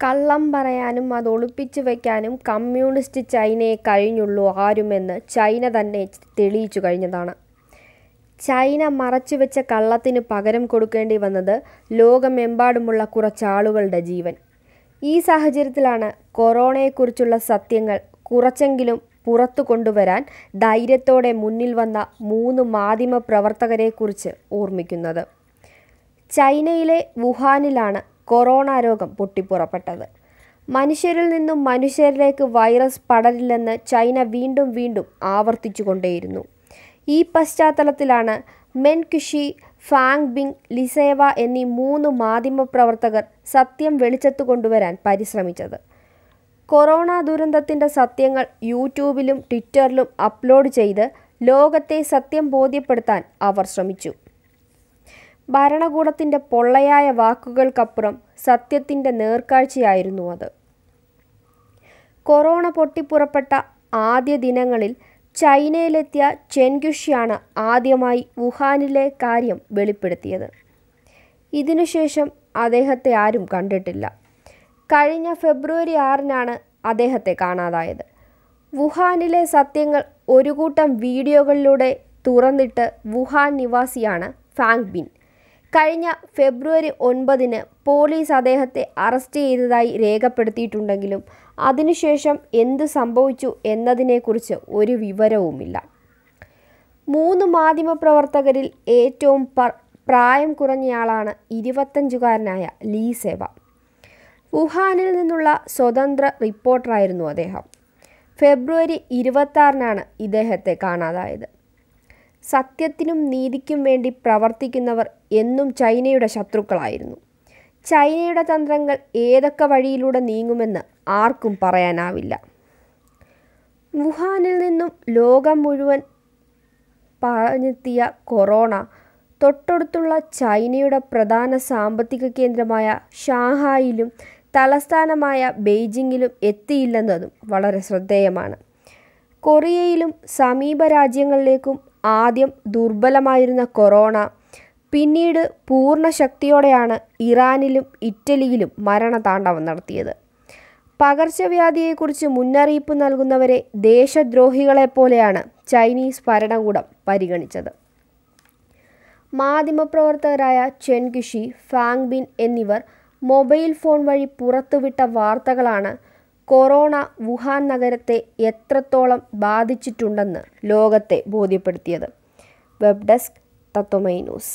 കള്ളം പറയാനും അത് ഒളിപ്പിച്ചു വയ്ക്കാനും കമ്മ്യൂണിസ്റ്റ് ചൈനയെ കഴിഞ്ഞുള്ളൂ ആരുമെന്ന് ചൈന തന്നെ തെളിയിച്ചു കഴിഞ്ഞതാണ്. ചൈന മറച്ചുവെച്ച കള്ളത്തിന് പകരം കൊടുക്കേണ്ടി വന്നത് ലോകമെമ്പാടുമുള്ള കുറച്ചാളുകളുടെ ജീവൻ. ഈ സാഹചര്യത്തിലാണ് കൊറോണയെക്കുറിച്ചുള്ള സത്യങ്ങൾ കുറച്ചെങ്കിലും പുറത്തു കൊണ്ടുവരാൻ ധൈര്യത്തോടെ മുന്നിൽ വന്ന മൂന്ന് മാധ്യമ പ്രവർത്തകരെക്കുറിച്ച് ഓർമ്മിക്കുന്നത്. ചൈനയിലെ വുഹാനിലാണ് കൊറോണ രോഗം പൊട്ടിപ്പുറപ്പെട്ടത്. മനുഷ്യരിൽ നിന്നും മനുഷ്യരിലേക്ക് വൈറസ് പടരില്ലെന്ന് ചൈന വീണ്ടും വീണ്ടും ആവർത്തിച്ചുകൊണ്ടേയിരുന്നു. ഈ പശ്ചാത്തലത്തിലാണ് Chen Qiushi Fang Bin Li Zehua എന്നീ മൂന്ന് മാധ്യമപ്രവർത്തകർ സത്യം വെളിച്ചത്തു കൊണ്ടുവരാൻ പരിശ്രമിച്ചത്. കൊറോണ ദുരന്തത്തിന്റെ സത്യങ്ങൾ യൂട്യൂബിലും ട്വിറ്ററിലും അപ്ലോഡ് ചെയ്ത് ലോകത്തെ സത്യം ബോധ്യപ്പെടുത്താൻ അവർ ശ്രമിച്ചു. ഭരണകൂടത്തിന്റെ പൊള്ളയായ വാക്കുകൾക്കപ്പുറം സത്യത്തിന്റെ നേർക്കാഴ്ചയായിരുന്നു അത്. കൊറോണ പൊട്ടിപ്പുറപ്പെട്ട ആദ്യ ദിനങ്ങളിൽ ചൈനയിലെത്തിയ ചെൻഗുഷിയാണ് ആദ്യമായി വുഹാനിലെ കാര്യം വെളിപ്പെടുത്തിയത്. ഇതിനുശേഷം അദ്ദേഹത്തെ ആരും കണ്ടിട്ടില്ല. കഴിഞ്ഞ ഫെബ്രുവരി ആറിനാണ് അദ്ദേഹത്തെ കാണാതായത്. വുഹാനിലെ സത്യങ്ങൾ ഒരു കൂട്ടം വീഡിയോകളിലൂടെ തുറന്നിട്ട് വുഹാൻ നിവാസിയാണ് ഫാങ് ബിൻ. കഴിഞ്ഞ ഫെബ്രുവരി ഒൻപതിന് പോലീസ് അദ്ദേഹത്തെ അറസ്റ്റ് ചെയ്തതായി രേഖപ്പെടുത്തിയിട്ടുണ്ടെങ്കിലും അതിനുശേഷം എന്ത് സംഭവിച്ചു എന്നതിനെക്കുറിച്ച് ഒരു വിവരവുമില്ല. മൂന്ന് മാധ്യമപ്രവർത്തകരിൽ ഏറ്റവും പ്രായം കുറഞ്ഞയാളാണ് ഇരുപത്തഞ്ചുകാരനായ ലീ സേവ വുഹാനിൽ നിന്നുള്ള സ്വതന്ത്ര റിപ്പോർട്ടറായിരുന്നു അദ്ദേഹം. ഫെബ്രുവരി ഇരുപത്താറിനാണ് ഇദ്ദേഹത്തെ കാണാതായത്. സത്യത്തിനും നീതിക്കും വേണ്ടി പ്രവർത്തിക്കുന്നവർ എന്നും ചൈനയുടെ ശത്രുക്കളായിരുന്നു. ചൈനയുടെ തന്ത്രങ്ങൾ ഏതൊക്കെ വഴിയിലൂടെ നീങ്ങുമെന്ന് ആർക്കും പറയാനാവില്ല. വുഹാനിൽ നിന്നും ലോകം മുഴുവൻ പറഞ്ഞെത്തിയ കൊറോണ തൊട്ടടുത്തുള്ള ചൈനയുടെ പ്രധാന സാമ്പത്തിക കേന്ദ്രമായ ഷാങ്ഹായിലും തലസ്ഥാനമായ ബെയ്ജിങ്ങിലും എത്തിയില്ലെന്നതും വളരെ ശ്രദ്ധേയമാണ്. കൊറിയയിലും സമീപ രാജ്യങ്ങളിലേക്കും ആദ്യം ദുർബലമായിരുന്ന കൊറോണ പിന്നീട് പൂർണ ശക്തിയോടെയാണ് ഇറാനിലും ഇറ്റലിയിലും മരണതാണ്ഡവം നടത്തിയത്. പകർച്ചവ്യാധിയെക്കുറിച്ച് മുന്നറിയിപ്പ് നൽകുന്നവരെ ദേശദ്രോഹികളെപ്പോലെയാണ് ചൈനീസ് ഭരണകൂടം പരിഗണിച്ചത്. മാധ്യമപ്രവർത്തകരായ ചെൻഗുഷി ഫാങ് ബിൻ എന്നിവർ മൊബൈൽ ഫോൺ വഴി പുറത്തുവിട്ട വാർത്തകളാണ് കൊറോണ വുഹാൻ നഗരത്തെ എത്രത്തോളം ബാധിച്ചിട്ടുണ്ടെന്ന് ലോകത്തെ ബോധ്യപ്പെടുത്തിയത്. Web desk Tatwamayi news.